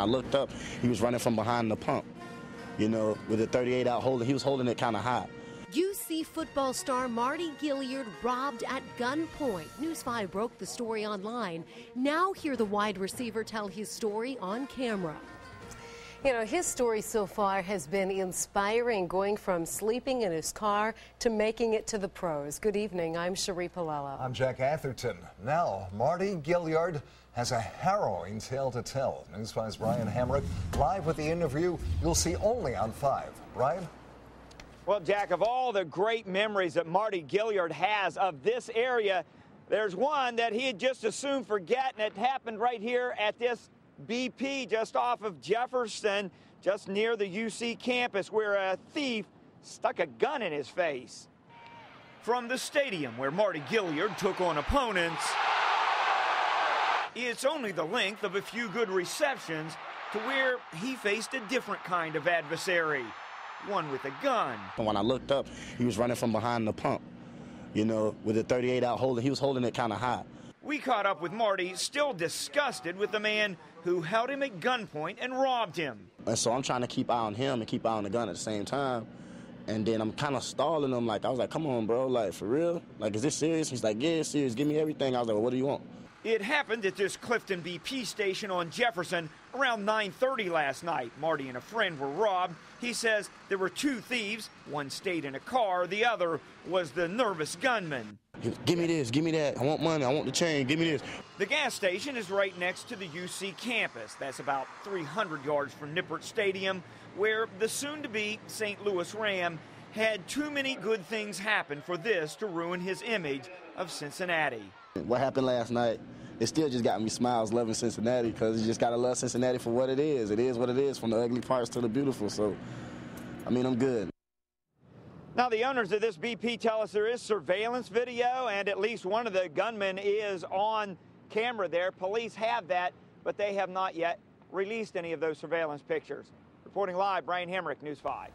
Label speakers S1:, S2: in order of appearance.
S1: I looked up, he was running from behind the pump, you know, with a 38 out holding. He was holding it kind of high.
S2: UC football star Mardy Gilyard robbed at gunpoint. News 5 broke the story online. Now hear the wide receiver tell his story on camera. You know, his story so far has been inspiring, going from sleeping in his car to making it to the pros. Good evening. I'm Sheree Paolello.
S3: I'm Jack Atherton. Now, Mardy Gilyard has a harrowing tale to tell. News 5's Brian Hamrick live with the interview you'll see only on 5. Brian?
S4: Well, Jack, of all the great memories that Mardy Gilyard has of this area, there's one that he had just assumed forget, and it happened right here at this BP just off of Jefferson, just near the UC campus, where a thief stuck a gun in his face. From the stadium where Mardy Gilyard took on opponents, it's only the length of a few good receptions to where he faced a different kind of adversary, one with a gun.
S1: When I looked up, he was running from behind the pump, you know, with a 38 out holding. He was holding it kind of high.
S4: We caught up with Mardy, still disgusted with the man who held him at gunpoint and robbed him.
S1: And so I'm trying to keep eye on him and keep eye on the gun at the same time. And then I'm kind of stalling him. Like, I was like, come on, bro. Like, for real? Like, is this serious? He's like, yeah, it's serious. Give me everything. I was like, well, what do you want?
S4: It happened at this Clifton BP station on Jefferson around 9:30 last night. Mardy and a friend were robbed. He says there were two thieves. One stayed in a car. The other was the nervous gunman.
S1: Give me this. Give me that. I want money. I want the chain. Give me this.
S4: The gas station is right next to the UC campus. That's about 300 yards from Nippert Stadium, where the soon-to-be St. Louis Ram had too many good things happen for this to ruin his image of Cincinnati.
S1: What happened last night, it still just got me smiles loving Cincinnati because you just got to love Cincinnati for what it is. It is what it is, from the ugly parts to the beautiful. So, I mean, I'm good.
S4: Now, the owners of this BP tell us there is surveillance video, and at least one of the gunmen is on camera there. Police have that, but they have not yet released any of those surveillance pictures. Reporting live, Brian Hamrick, News 5.